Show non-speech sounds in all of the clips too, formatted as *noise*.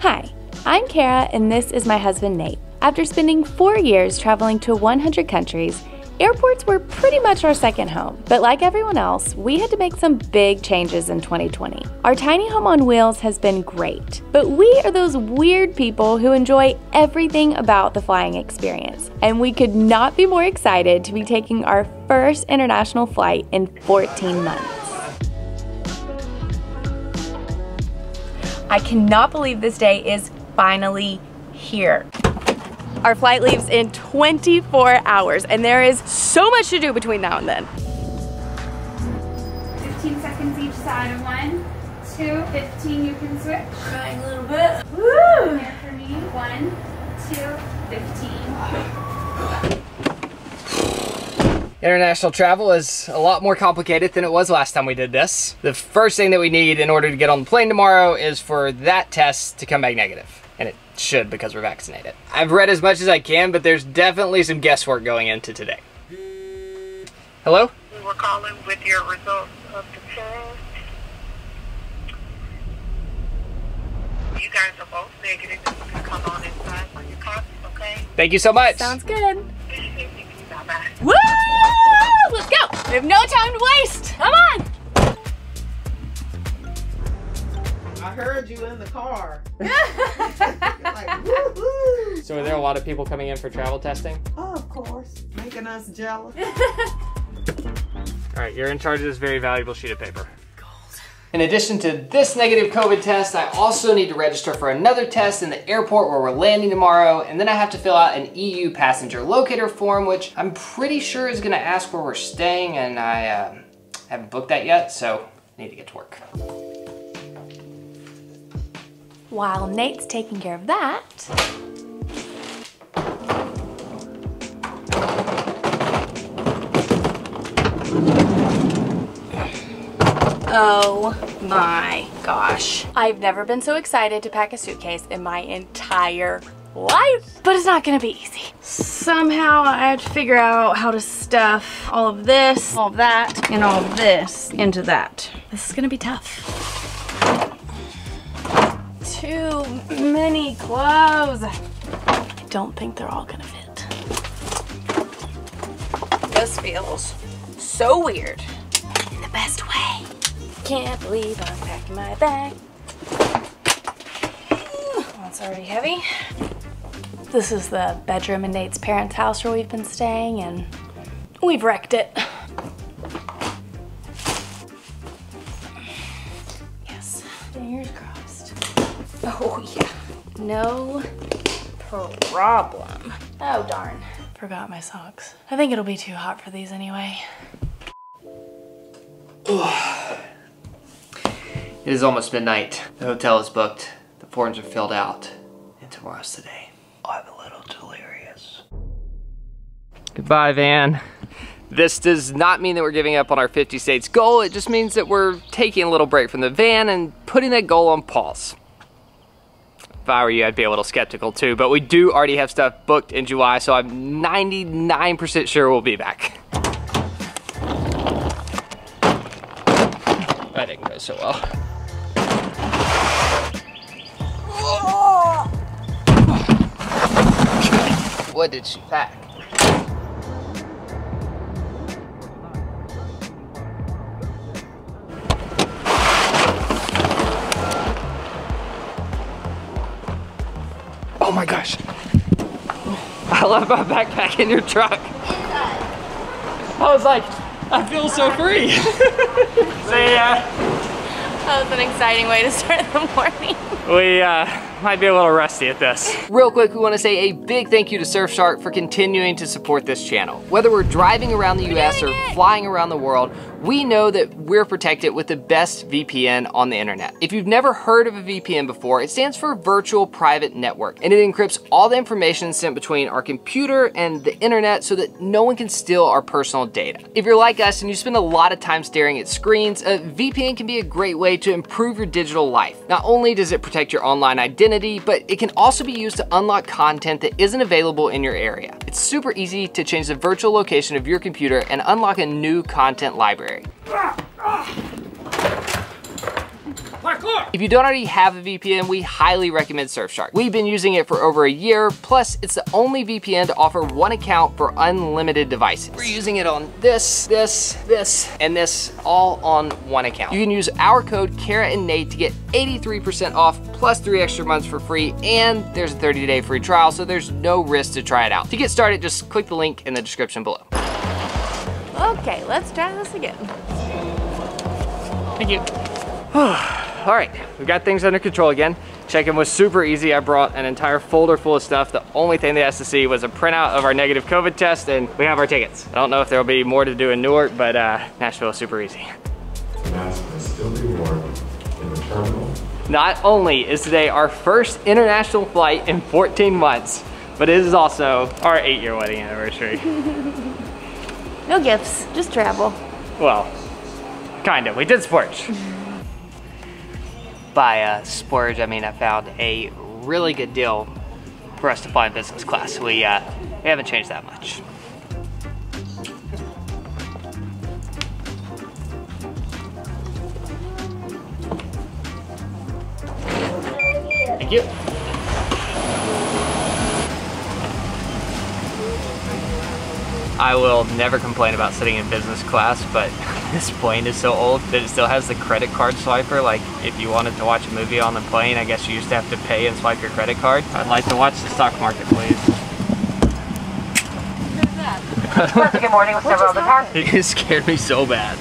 Hi, I'm Kara, and this is my husband Nate. After spending four years traveling to 100 countries, airports were pretty much our second home. But like everyone else, we had to make some big changes in 2020. Our tiny home on wheels has been great, but we are those weird people who enjoy everything about the flying experience. And we could not be more excited to be taking our first international flight in 14 months. I cannot believe this day is finally here. Our flight leaves in 24 hours and there is so much to do between now and then. 15 seconds each side of one, two, 15 you can switch. Trying a little bit. Woo! Here for me, one, two, 15. International travel is a lot more complicated than it was last time we did this. The first thing that we need in order to get on the plane tomorrow is for that test to come back negative. And it should because we're vaccinated. I've read as much as I can, but there's definitely some guesswork going into today. Hello? We were calling with your results of the test. You guys are both negative. You can come on inside for your coffee, okay? Thank you so much. Sounds good. Bye-bye. Woo! Let's go! We have no time to waste. Come on! I heard you in the car. You're *laughs* like! So are there a lot of people coming in for travel testing? Oh, of course. Making us jealous. *laughs* All right, you're in charge of this very valuable sheet of paper. In addition to this negative COVID test, I also need to register for another test in the airport where we're landing tomorrow, and then I have to fill out an EU passenger locator form, which I'm pretty sure is gonna ask where we're staying, and I uh, haven't booked that yet, so I need to get to work. While Nate's taking care of that, Oh my gosh. I've never been so excited to pack a suitcase in my entire life, but it's not gonna be easy. Somehow I have to figure out how to stuff all of this, all of that, and all of this into that. This is gonna be tough. Too many clothes. I don't think they're all gonna fit. This feels so weird in the best way. Can't believe I'm packing my bag. That's already heavy. This is the bedroom in Nate's parents' house where we've been staying and we've wrecked it. Yes, fingers crossed. Oh yeah, no problem. Oh darn, forgot my socks. I think it'll be too hot for these anyway. *sighs* *sighs* It is almost midnight. The hotel is booked. The forms are filled out. And tomorrow's the day. Oh, I'm a little delirious. Goodbye, van. This does not mean that we're giving up on our 50 states goal. It just means that we're taking a little break from the van and putting that goal on pause. If I were you, I'd be a little skeptical too, but we do already have stuff booked in July, so I'm 99% sure we'll be back. That didn't go so well. What did she pack? Oh my gosh. I left my backpack in your truck. I was like, I feel so free. *laughs* See ya. That was an exciting way to start the morning. We uh, might be a little rusty at this. Real quick, we want to say a big thank you to Surfshark for continuing to support this channel. Whether we're driving around the US or flying around the world, we know that we're protected with the best VPN on the internet. If you've never heard of a VPN before, it stands for Virtual Private Network, and it encrypts all the information sent between our computer and the internet so that no one can steal our personal data. If you're like us and you spend a lot of time staring at screens, a VPN can be a great way to improve your digital life. Not only does it protect your online identity, but it can also be used to unlock content that isn't available in your area. It's super easy to change the virtual location of your computer and unlock a new content library. Marco! Car. If you don't already have a VPN, we highly recommend Surfshark. We've been using it for over a year, plus it's the only VPN to offer one account for unlimited devices. We're using it on this, this, this, and this all on one account. You can use our code Kara and Nate to get 83% off plus three extra months for free, and there's a 30 day free trial, so there's no risk to try it out. To get started, just click the link in the description below. Okay, let's try this again. Thank you. *sighs* *sighs* *sighs* All right, we've got things under control again. Check-in was super easy. I brought an entire folder full of stuff. The only thing they asked to see was a printout of our negative COVID test and we have our tickets. I don't know if there'll be more to do in Newark, but uh, Nashville is super easy. Masks must still be worn in the terminal. Not only is today our first international flight in 14 months, but it is also our eight year wedding anniversary. *laughs* *laughs* No gifts, just travel. well, kinda, we did splurge. By uh, splurge, I mean I found a really good deal for us to fly in business class. We, uh, we haven't changed that much. Thank you. I will never complain about sitting in business class, but *laughs* *laughs* this plane is so old that it still has the credit card swiper. Like, if you wanted to watch a movie on the plane, I guess you used to have to pay and swipe your credit card. I'd like to watch the stock market, please. Good morning with several other cars. It scared me so bad.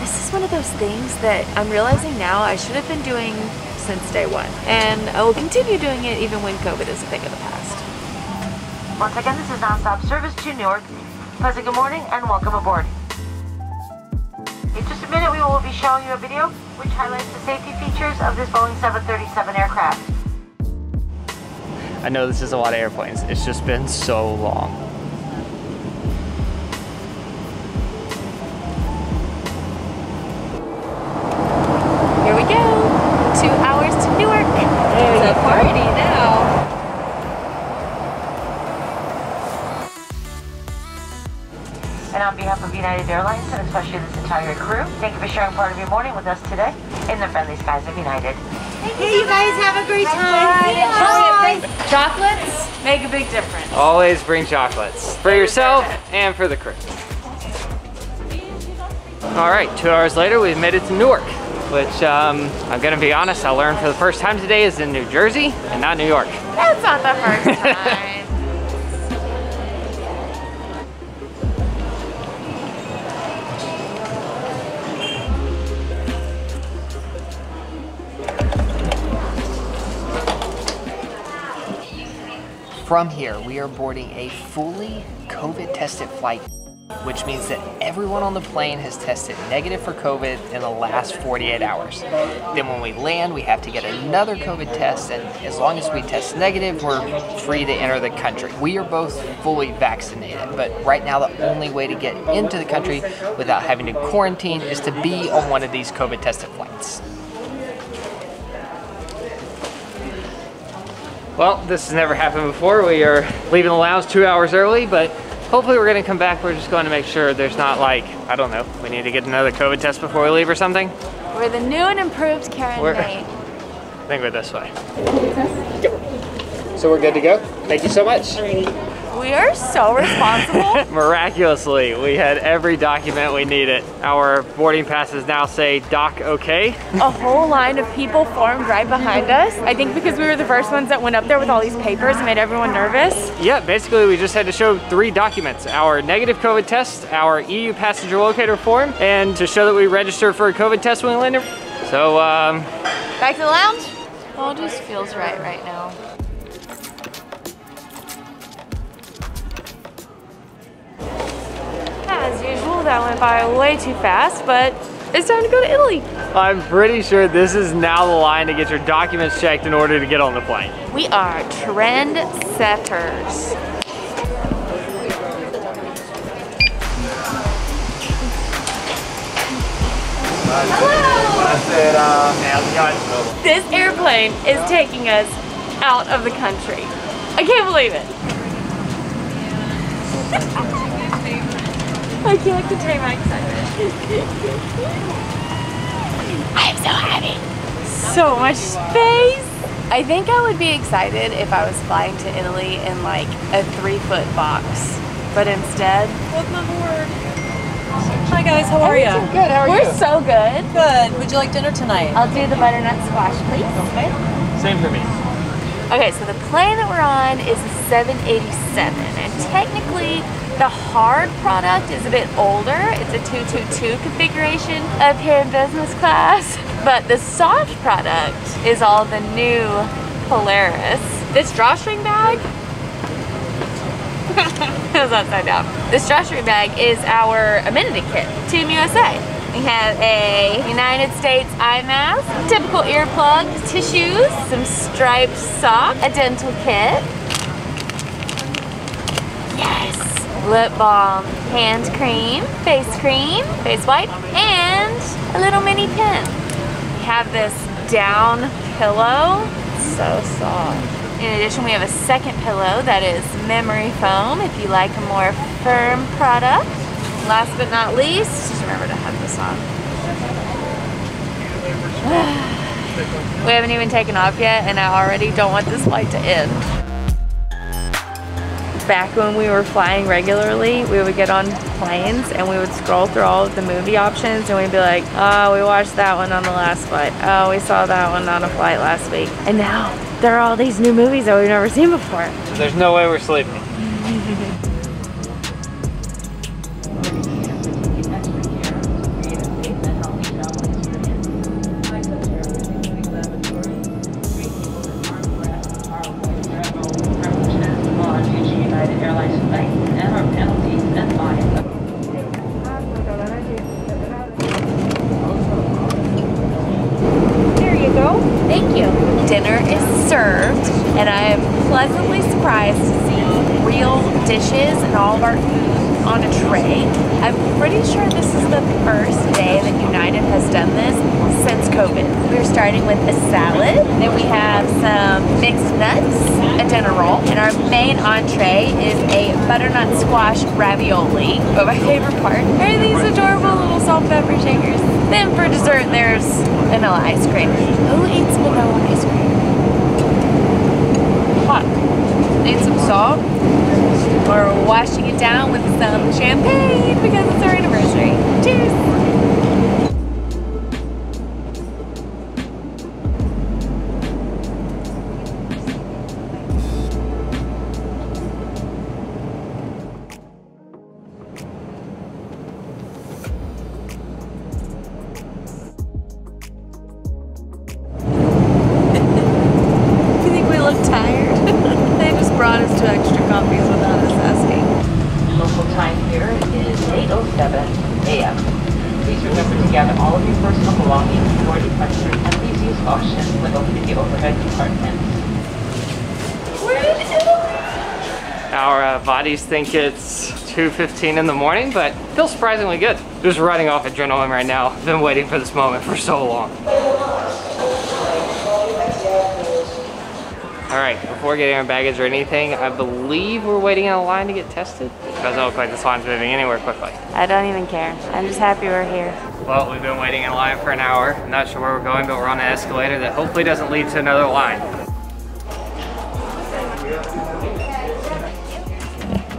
This is one of those things that I'm realizing now I should have been doing since day one. And I will continue doing it even when COVID is a thing of the past. Once again, this is nonstop service to Newark. Pleasant good morning and welcome aboard. In just a minute, we will be showing you a video which highlights the safety features of this Boeing 737 aircraft. I know this is a lot of airplanes. It's just been so long. Here we go. Two United Airlines and especially this entire crew, thank you for sharing part of your morning with us today in the friendly skies of United. Hey, you guys have a great time. Chocolates make a big difference. Always bring chocolates for yourself and for the crew. All right, two hours later, we've made it to Newark, which um, I'm gonna be honest, I learned for the first time today is in New Jersey and not New York. That's not the first *laughs* time. From here, we are boarding a fully COVID tested flight, which means that everyone on the plane has tested negative for COVID in the last 48 hours. Then when we land, we have to get another COVID test, and as long as we test negative, we're free to enter the country. We are both fully vaccinated, but right now the only way to get into the country without having to quarantine is to be on one of these COVID tested flights. Well, this has never happened before. We are leaving the lounge two hours early, but hopefully we're gonna come back. We're just going to make sure there's not like, I don't know, we need to get another COVID test before we leave or something. We're the new and improved Karen We're- Nate. I think we're this way. So we're good to go? Thank you so much. We are so responsible. *laughs* Miraculously, we had every document we needed. Our boarding passes now say doc okay. a whole line of people formed right behind us. I think because we were the first ones that went up there with all these papers and made everyone nervous. Yeah, basically we just had to show three documents. Our negative COVID test, our EU passenger locator form, and to show that we registered for a COVID test when we landed. So, um, Back to the lounge? All just feels right right now. That went by way too fast, but it's time to go to Italy. I'm pretty sure this is now the line to get your documents checked in order to get on the plane. We are trend setters. This airplane is taking us out of the country. I can't believe it. *laughs* I can't contain my excitement. I'm so happy. so much space. I think I would be excited if I was flying to Italy in like a three foot box. But instead, Welcome aboard. Hi guys, how are you? Good, how are you we're so good. Good. Would you like dinner tonight? I'll do the butternut squash, please. Okay. Same for me. Okay, so the plane that we're on is a 787, and technically the hard product is a bit older. It's a 222 configuration up here in business class, but the soft product is all the new Polaris. This drawstring bag *laughs* it was upside down. This drawstring bag is our amenity kit, Team USA. We have a United States eye mask, typical earplugs, tissues, some striped sock, a dental kit. Yes! Lip balm, hand cream, face cream, face wipe, and a little mini pin. We have this down pillow, so soft. In addition, we have a second pillow that is memory foam if you like a more firm product. Last but not least, just remember to have this on. *sighs* we haven't even taken off yet and I already don't want this flight to end. Back when we were flying regularly, we would get on planes and we would scroll through all of the movie options and we'd be like, oh, we watched that one on the last flight. Oh, we saw that one on a flight last week. And now there are all these new movies that we've never seen before. There's no way we're sleeping. Our food on a tray. I'm pretty sure this is the first day that United has done this since COVID. We're starting with a salad, then we have some mixed nuts, a dinner roll, and our main entree is a butternut squash ravioli. But my favorite part are these adorable little salt pepper shakers. Then for dessert, there's vanilla ice cream. Who eats vanilla ice cream? Hot. Need some salt. We're washing it down with some champagne because it's our anniversary. Cheers! Is 8.07 a.m. Please remember to gather all of your personal belongings before departure and please use caution when opening the overhead compartments. Our uh, bodies think it's 2.15 in the morning, but feels surprisingly good. Just running off adrenaline right now. Been waiting for this moment for so long. All right, before getting our baggage or anything, I believe we're waiting in a line to get tested. Doesn't look like this line's moving anywhere quickly. I don't even care. I'm just happy we're here. Well, we've been waiting in line for an hour. I'm Not sure where we're going, but we're on an escalator that hopefully doesn't lead to another line.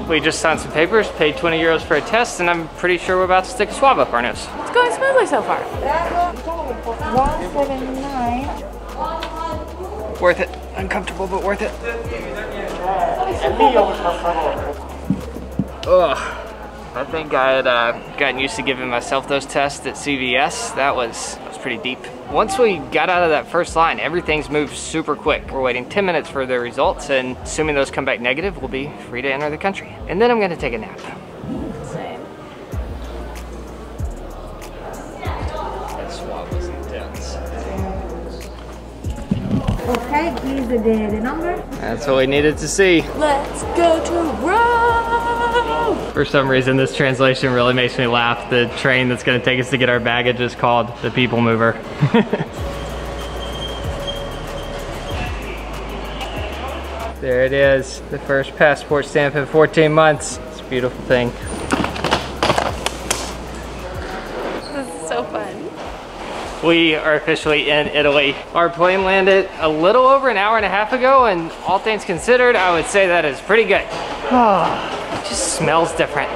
We just signed some papers, paid 20 euros for a test, and I'm pretty sure we're about to stick a swab up our nose. It's going smoothly so far. 179. Worth it. Uncomfortable, but worth it. Ugh. I think I had uh, gotten used to giving myself those tests at CVS. That was, that was pretty deep. Once we got out of that first line, everything's moved super quick. We're waiting 10 minutes for the results, and assuming those come back negative, we'll be free to enter the country. And then I'm gonna take a nap. That swab was intense. Okay, here's the, the number. That's what we needed to see. Let's go to Rome! For some reason, this translation really makes me laugh. The train that's gonna take us to get our baggage is called the People Mover. *laughs* there it is, the first passport stamp in 14 months. It's a beautiful thing. We are officially in Italy. Our plane landed a little over an hour and a half ago and all things considered, I would say that is pretty good. Oh, it just smells different.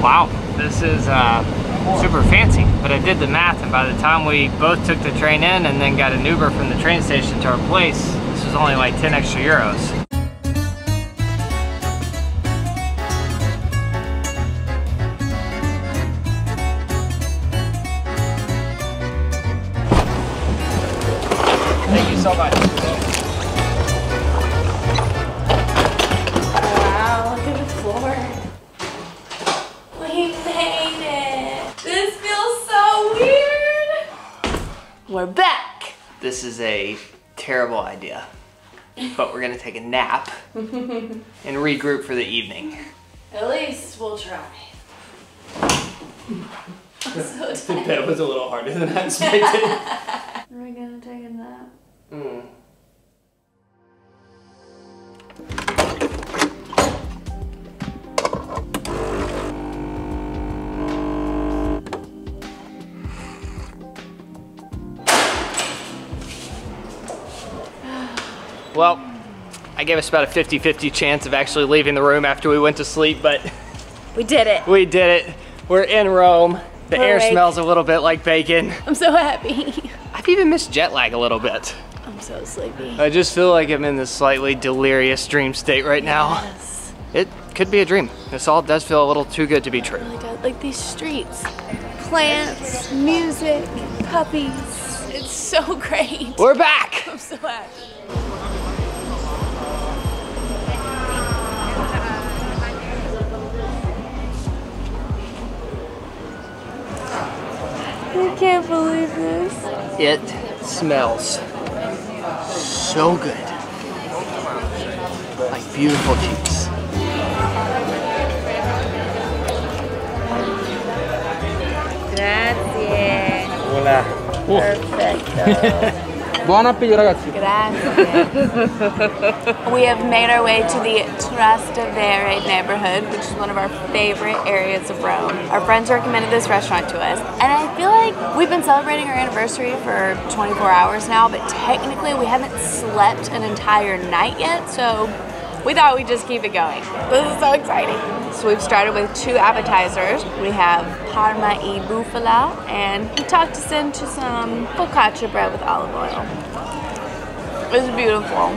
Wow, this is uh, super fancy, but I did the math and by the time we both took the train in and then got an Uber from the train station to our place, this was only like 10 extra euros. We're back. This is a terrible idea, but we're gonna take a nap *laughs* and regroup for the evening. At least we'll try. I'm so *laughs* tired. That was a little harder than I *laughs* expected. Are we gonna take a nap? Mm. Well, I gave us about a 50-50 chance of actually leaving the room after we went to sleep, but *laughs* We did it. we did it. We're in Rome. The air Alright. smells a little bit like bacon. *laughs* I'm so happy. *laughs* I've even missed jet lag a little bit. I'm so sleepy. I just feel like I'm in this slightly delirious dream state right now. Yes. It could be a dream. This all does feel a little too good to be true. Really does. Like these streets, plants, music, puppies. It's so great. We're back! I'm so happy. I can't believe this. It smells so good. Like beautiful cheese. Grazie. Hola. Perfetto. *laughs* Buon appetito ragazzi. Grazie. *laughs* we have made our way to the Trastevere neighborhood, which is one of our favorite areas of Rome. Our friends recommended this restaurant to us, and I feel like we've been celebrating our anniversary for 24 hours now, but technically we haven't slept an entire night yet, so we thought we'd just keep it going. This is so exciting. So we've started with two appetizers. We have parma e bufala, and he talked us into some focaccia bread with olive oil. It's beautiful.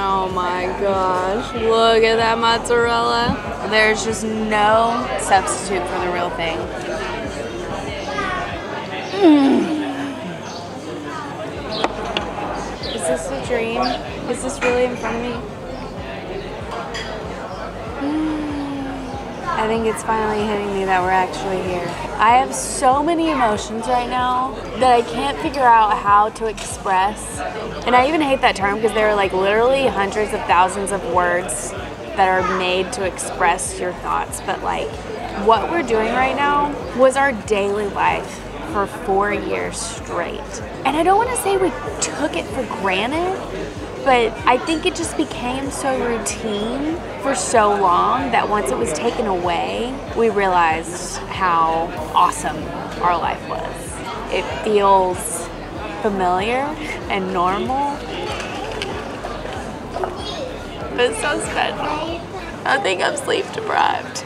Oh my gosh, look at that mozzarella. There's just no substitute for the real thing. Mm. Is this a dream? Is this really in front of me? I think it's finally hitting me that we're actually here. I have so many emotions right now that I can't figure out how to express. And I even hate that term because there are like literally hundreds of thousands of words that are made to express your thoughts. But like what we're doing right now was our daily life for four years straight. And I don't want to say we took it for granted, but I think it just became so routine for so long that once it was taken away, we realized how awesome our life was. It feels familiar and normal, but it's so special. I think I'm sleep deprived.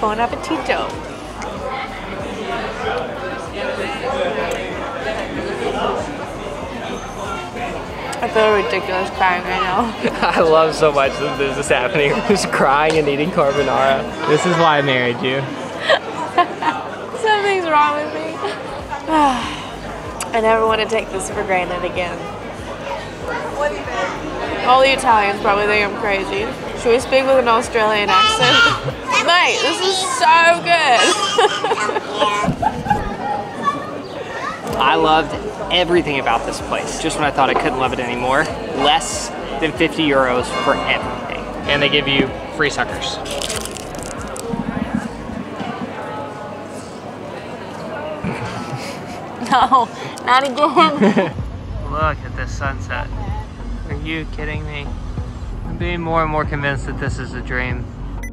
Bon appetito. I feel ridiculous crying right now. *laughs* I love so much that this is happening. *laughs* Just crying and eating carbonara. This is why I married you. *laughs* Something's wrong with me. *sighs* I never want to take this for granted again. All the Italians probably think I'm crazy. Should we speak with an Australian accent? Mate, this is so good. I loved everything about this place. Just when I thought I couldn't love it anymore. Less than 50 euros for everything. And they give you free suckers. *laughs* no, not again. *laughs* Look at this sunset. Are you kidding me? I'm being more and more convinced that this is a dream.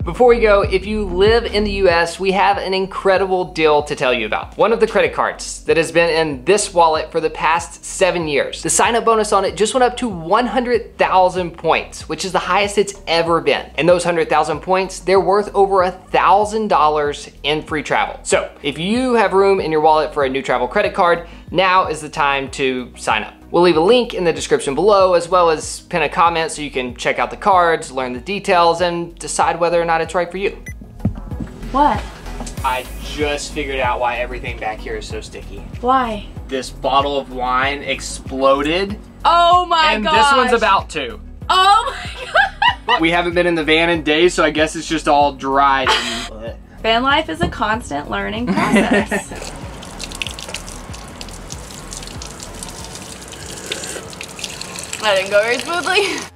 Before we go, if you live in the US, we have an incredible deal to tell you about. One of the credit cards that has been in this wallet for the past seven years. The sign up bonus on it just went up to 100,000 points, which is the highest it's ever been. And those 100,000 points, they're worth over a $1,000 in free travel. So if you have room in your wallet for a new travel credit card, now is the time to sign up. We'll leave a link in the description below as well as pin a comment so you can check out the cards, learn the details, and decide whether or not it's right for you. What? I just figured out why everything back here is so sticky. Why? This bottle of wine exploded, Oh my god. and god. this one's about to. Oh my god. We haven't been in the van in days, so I guess it's just all dried. *laughs* Van life is a constant learning process. *laughs* that didn't go very smoothly. *laughs*